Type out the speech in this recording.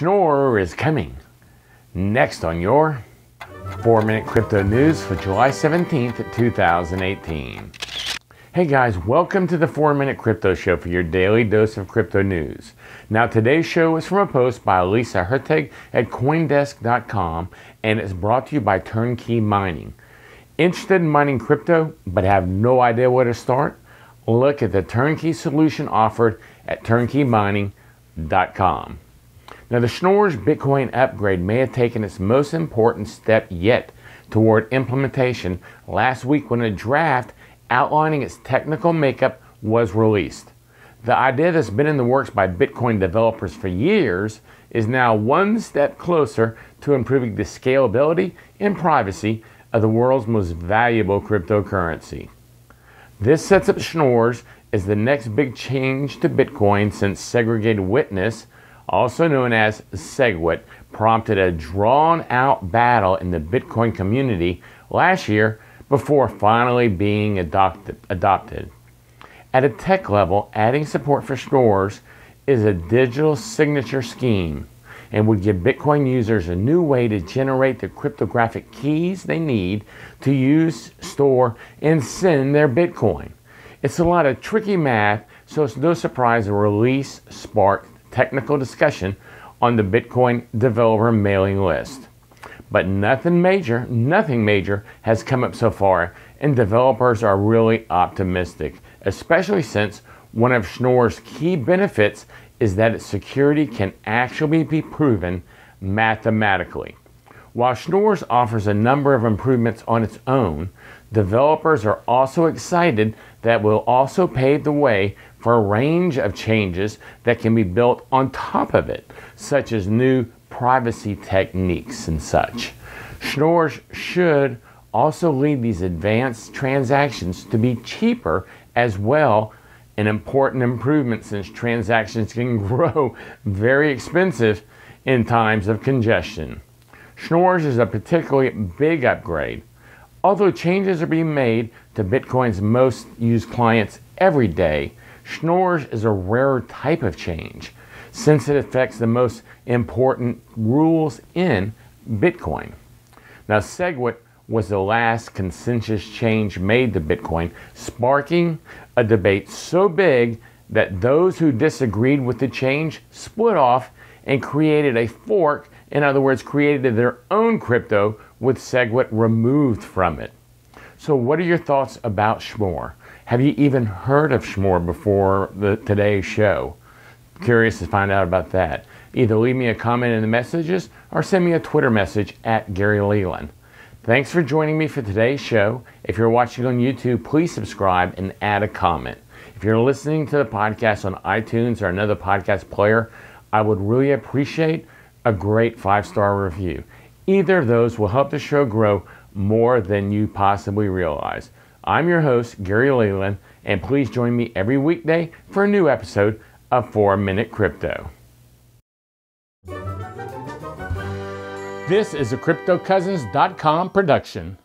Schnorr is coming. Next on your 4 Minute Crypto News for July 17th, 2018. Hey guys, welcome to the 4 Minute Crypto Show for your daily dose of crypto news. Now, today's show is from a post by Lisa Hertig at Coindesk.com and it's brought to you by Turnkey Mining. Interested in mining crypto but have no idea where to start? Look at the turnkey solution offered at turnkeymining.com. Now, the Schnorr's Bitcoin upgrade may have taken its most important step yet toward implementation last week when a draft outlining its technical makeup was released. The idea that's been in the works by Bitcoin developers for years is now one step closer to improving the scalability and privacy of the world's most valuable cryptocurrency. This sets up Schnorr's as the next big change to Bitcoin since segregated witness also known as SegWit, prompted a drawn out battle in the Bitcoin community last year before finally being adopted. adopted. At a tech level, adding support for Schnorr's is a digital signature scheme and would give Bitcoin users a new way to generate the cryptographic keys they need to use, store, and send their Bitcoin. It's a lot of tricky math, so it's no surprise the release sparked technical discussion on the Bitcoin developer mailing list. But nothing major, nothing major has come up so far, and developers are really optimistic, especially since one of Schnorr's key benefits is that its security can actually be proven mathematically. While Schnorr's offers a number of improvements on its own, developers are also excited that will also pave the way for a range of changes that can be built on top of it, such as new privacy techniques and such. Schnorr should also lead these advanced transactions to be cheaper as well, an important improvement since transactions can grow very expensive in times of congestion. Schnorr's is a particularly big upgrade. Although changes are being made to Bitcoin's most used clients every day, Schnorr's is a rarer type of change since it affects the most important rules in Bitcoin. Now, SegWit was the last consensus change made to Bitcoin, sparking a debate so big that those who disagreed with the change split off and created a fork, in other words, created their own crypto with SegWit removed from it. So, what are your thoughts about Schnorr? Have you even heard of Schnorr before the, today's show? Curious to find out about that. Either leave me a comment in the messages or send me a Twitter message at Gary Leland. Thanks for joining me for today's show. If you're watching on YouTube, please subscribe and add a comment. If you're listening to the podcast on iTunes or another podcast player, I would really appreciate a great five star review. Either of those will help the show grow more than you possibly realize. I'm your host, Gary Leland, and please join me every weekday for a new episode of 4 Minute Crypto. This is a CryptoCousins.com production.